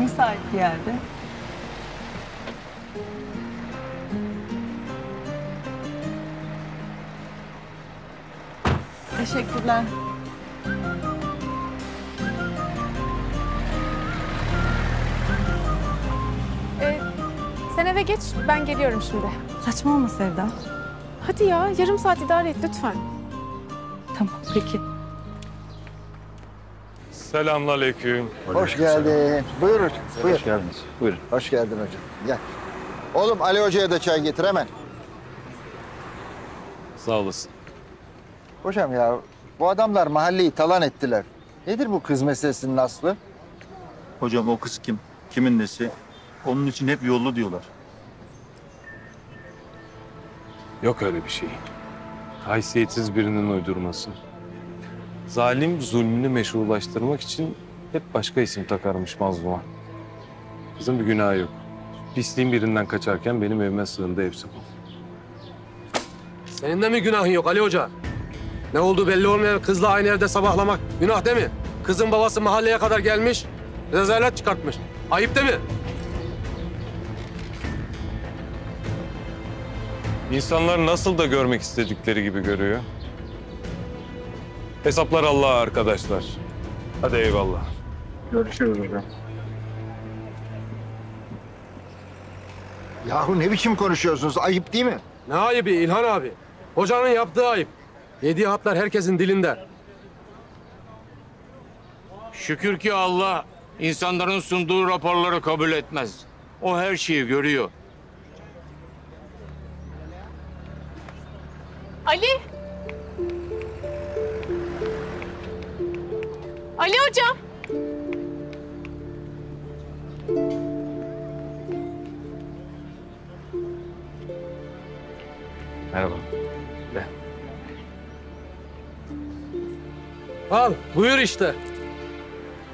Müsait bir yerde. Teşekkürler. Ee, sen eve geç, ben geliyorum şimdi. Saçma olma Sevda. Hadi ya, yarım saat idare et lütfen. Tamam peki. Selamünaleyküm. Hoş geldin. Buyur hocam. Buyur. Hoş geldiniz. Buyurun. Hoş geldin hocam. Gel. Oğlum Ali Hoca'ya da çay getir hemen. Sağ olasın. Hocam ya bu adamlar mahalleyi talan ettiler. Nedir bu kız meselesinin aslı? Hocam o kız kim? Kimin nesi? Onun için hep yollu diyorlar. Yok öyle bir şey. Haysiyetsiz birinin uydurması. Zalim zulmünü meşrulaştırmak için hep başka isim takarmış mazluma. Kızın bir günahı yok. Pisliğin birinden kaçarken benim evime sığındı hepsi bu. Senin de mi günahın yok Ali Hoca? Ne oldu belli olmayan kızla aynı evde sabahlamak günah değil mi? Kızın babası mahalleye kadar gelmiş, rezalet çıkartmış. Ayıp değil mi? İnsanlar nasıl da görmek istedikleri gibi görüyor. Hesaplar Allah'a arkadaşlar. Hadi eyvallah. Görüşürüz hocam. Yahu ne biçim konuşuyorsunuz? Ayıp değil mi? Ne ayıbı İlhan abi? Hocanın yaptığı ayıp. Yediği hatlar herkesin dilinde. Şükür ki Allah insanların sunduğu raporları kabul etmez. O her şeyi görüyor. Ali! Ali hocam! Merhaba. Al buyur işte.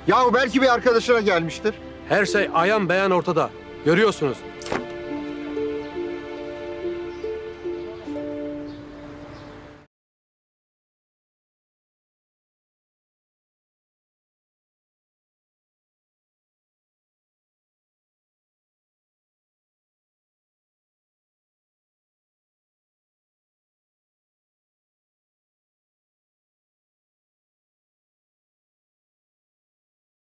Yahu belki bir arkadaşına gelmiştir. Her şey ayan beyan ortada. Görüyorsunuz.